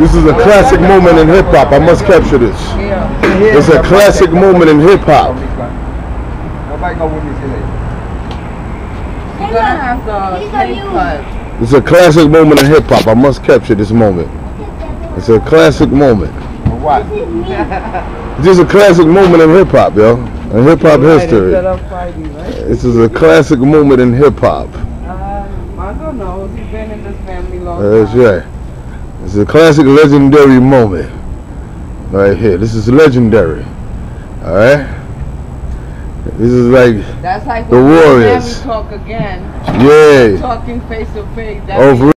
This is a classic moment in hip hop. I must capture this. It's a classic moment in hip hop. Nobody go with me today. You're have the tape cut. It's a classic moment in hip hop. I must capture this moment. It's a classic moment. For what? This is a classic moment in hip hop, yo. In hip hop history. Instead of fighting, right? This is a classic moment in hip hop. Uh, Marco knows. He's been in this family long That's right. It's a classic legendary moment. Right here. This is legendary. Alright? This is like, That's like The Warriors. Talk again. yeah. Talking face to face. That Oh, means for